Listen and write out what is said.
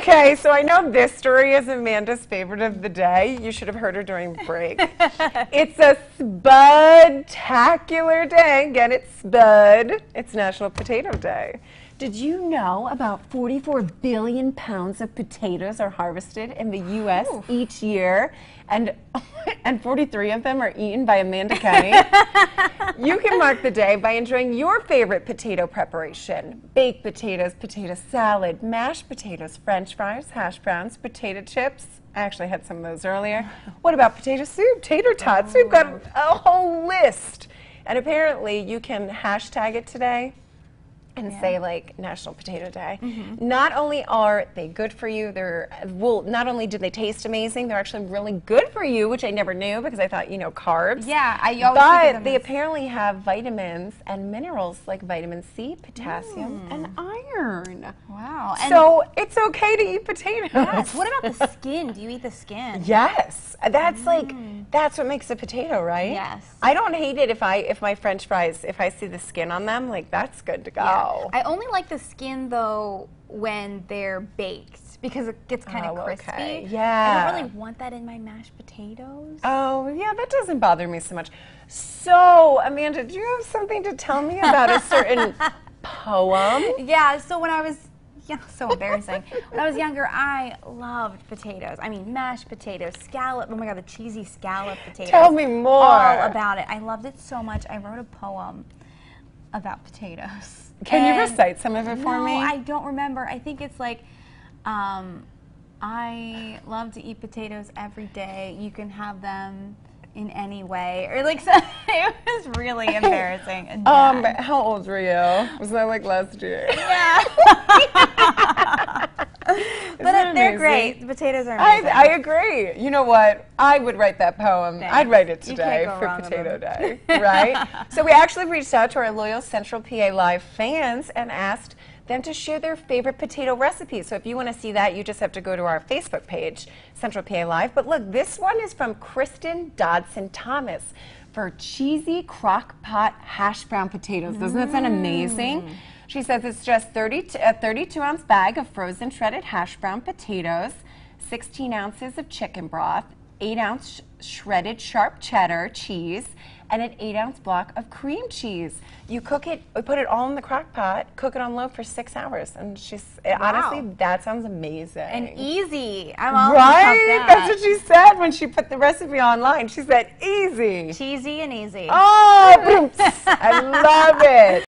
Okay, so I know this story is Amanda's favorite of the day. You should have heard her during break. it's a spudtacular day. Get it, spud. It's National Potato Day. Did you know about 44 billion pounds of potatoes are harvested in the U.S. Ooh. each year, and and 43 of them are eaten by Amanda Kenny? you can mark the day by enjoying your favorite potato preparation: baked potatoes, potato salad, mashed potatoes, French fries, hash browns, potato chips. I actually had some of those earlier. What about potato soup, tater tots? We've got oh. a whole list. And apparently, you can hashtag it today and say like National Potato Day. Mm-hmm. Not only are they good for you, they're well. Not only do they taste amazing, they're actually really good for you, which I never knew because I thought you know carbs. Yeah, I always But they as- apparently have vitamins and minerals like vitamin C, potassium, mm. and iron. Wow. And So it's okay to eat potatoes. yes. What about the skin? Do you eat the skin? Yes, that's like mm. that's what makes a potato, right? Yes. I don't hate it if I if my French fries if I see the skin on them, like that's good to go. Yeah. I only like the skin though when they're baked because it gets kind of Oh, crispy. okay. I don't really want that in my mashed potatoes. Oh, yeah, that doesn't bother me so much. So, Amanda, do you have something to tell me about a certain poem? Yeah, so when I was yeah, so embarrassing. when I was younger, I loved potatoes. I mean, mashed potatoes, scallop. Oh my god, the cheesy scallop potatoes. Tell me more. All about it. I loved it so much. I wrote a poem about potatoes. Can you recite some of it for no, me? I don't remember. I think it's like, um, I love to eat potatoes every day. You can have them in any way, or like so, it was really embarrassing. um, how old were you? Was that like last year? yeah. But they're great. The potatoes are I, amazing. I agree. You know what? I would write that poem. Thanks. I'd write it today for Potato. Day, right? so we actually reached out to our loyal Central PA Live fans and asked them to share their favorite potato recipes. So if you want to see that, you just have to go to our Facebook page, Central PA Live. But look, this one is from Kristen Dodson Thomas for cheesy crock pot hash brown potatoes. Doesn't that sound amazing? Mm. She says it's just 30 t- a 32 ounce bag of frozen shredded hash brown potatoes, 16 ounces of chicken broth, 8 ounce sh- shredded sharp cheddar cheese, and an 8 ounce block of cream cheese. You cook it, we put it all in the crock pot, cook it on low for six hours. And she's, honestly, that sounds amazing. and easy. I'm all right? about That's what she said when she put the recipe online. She said, easy. Cheesy and easy. Oh. I love it.